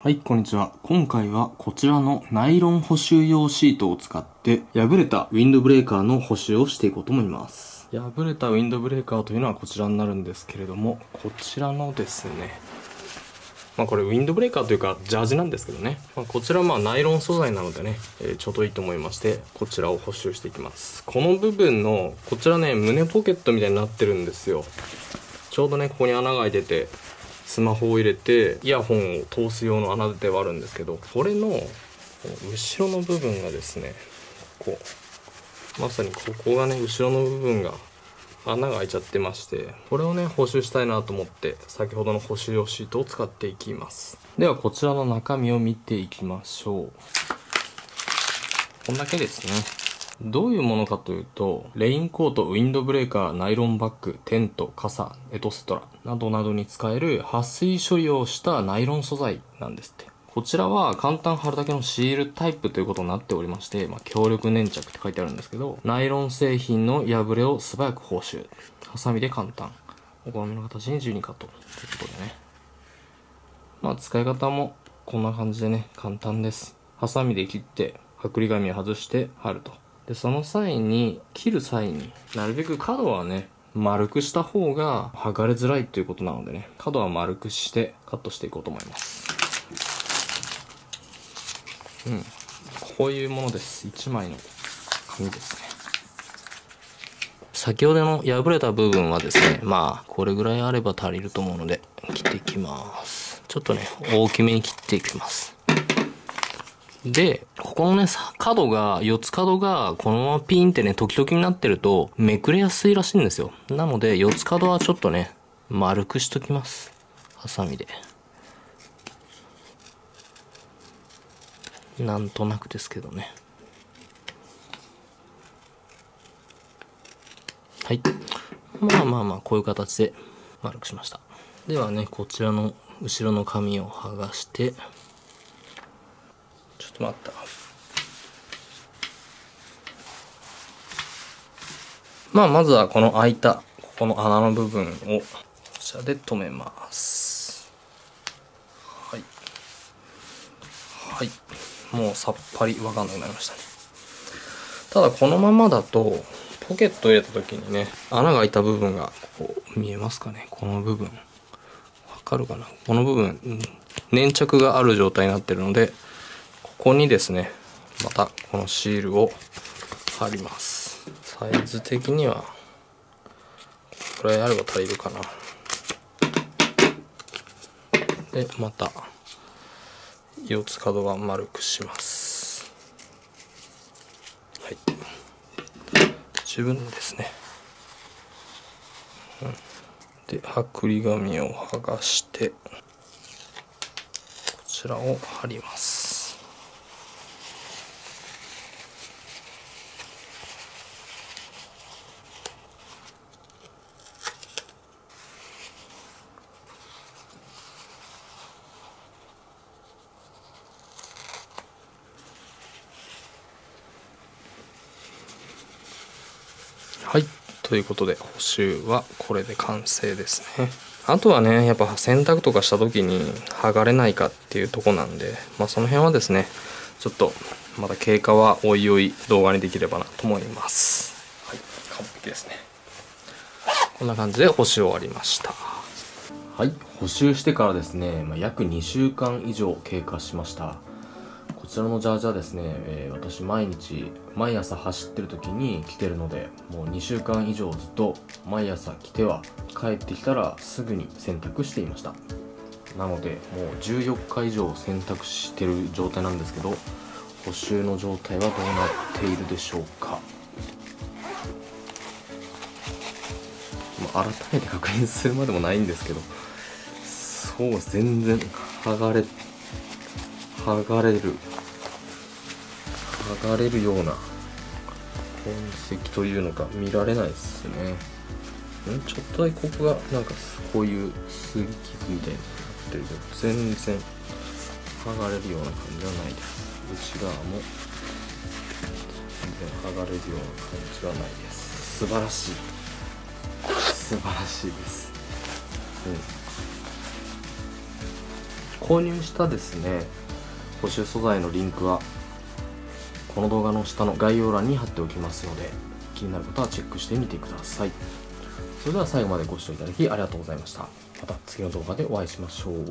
はい、こんにちは。今回はこちらのナイロン補修用シートを使って破れたウィンドブレーカーの補修をしていこうと思います。破れたウィンドブレーカーというのはこちらになるんですけれども、こちらのですね、まあこれウィンドブレーカーというかジャージなんですけどね、まあ、こちらまあナイロン素材なのでね、えーちょうどいいと思いまして、こちらを補修していきます。この部分の、こちらね、胸ポケットみたいになってるんですよ。ちょうどね、ここに穴が開いてて、スマホを入れてイヤホンを通す用の穴ではあるんですけどこれの後ろの部分がですねこうまさにここがね後ろの部分が穴が開いちゃってましてこれをね補修したいなと思って先ほどの補修用シートを使っていきます。ではこちらの中身を見ていきましょう。こんだけですね。どういうものかというと、レインコート、ウィンドブレーカー、ナイロンバッグ、テント、傘、エトセトラなどなどに使える撥水処理をしたナイロン素材なんですって。こちらは簡単貼るだけのシールタイプということになっておりまして、まあ、強力粘着って書いてあるんですけど、ナイロン製品の破れを素早く補修。ハサミで簡単。お好みの形に自由にカット。ということでね。まあ使い方もこんな感じでね、簡単です。ハサミで切って、剥離紙を外して貼ると。で、その際に、切る際に、なるべく角はね、丸くした方が剥がれづらいということなのでね、角は丸くしてカットしていこうと思います。うん。こういうものです。1枚の紙ですね。先ほどの破れた部分はですね、まあ、これぐらいあれば足りると思うので、切っていきます。ちょっとね、大きめに切っていきます。で、ここのね、角が、四つ角が、このままピンってね、時々になってると、めくれやすいらしいんですよ。なので、四つ角はちょっとね、丸くしときます。ハサミで。なんとなくですけどね。はい。まあまあまあ、こういう形で丸くしました。ではね、こちらの後ろの紙を剥がして、と待った。まあ、まずはこの開いた、ここの穴の部分を、こちらで留めます。はい。はい。もうさっぱりわかんなくなりましたね。ただ、このままだと、ポケット入れた時にね、穴が開いた部分が、こう、見えますかねこの部分。わかるかな？この部分、粘着がある状態になってるので、ここにですね、またこのシールを貼ります。サイズ的には、これあれば足りるかな。で、また、四つ角は丸くします。はい。十分ですね。うんで、剥離紙を剥がして、こちらを貼ります。はい。ということで、補修はこれで完成ですね。あとはね、やっぱ洗濯とかした時に剥がれないかっていうとこなんで、まあその辺はですね、ちょっとまた経過はおいおい動画にできればなと思います。はい。完璧ですね。こんな感じで補修終わりました。はい。補修してからですね、まあ、約2週間以上経過しました。ちらのジャージはですね、えー私毎日毎朝走ってる時に着てるのでもう2週間以上ずっと毎朝着ては帰ってきたらすぐに洗濯していました。なのでもう14日以上洗濯してる状態なんですけど補修の状態はどうなっているでしょうか、改めて確認するまでもないんですけどそう全然剥がれ剥がれる剥がれるような痕跡というのが見られないですね。んちょっとだけここがなんかこういうすり傷みたいになってるけど全然剥がれるような感じはないです。内側も全然剥がれるような感じはないです。素晴らしい。素晴らしいです。うん。購入したですね補修素材のリンクはこの動画の下の概要欄に貼っておきますので気になる方はチェックしてみてください。それでは最後までご視聴いただきありがとうございました。また次の動画でお会いしましょう。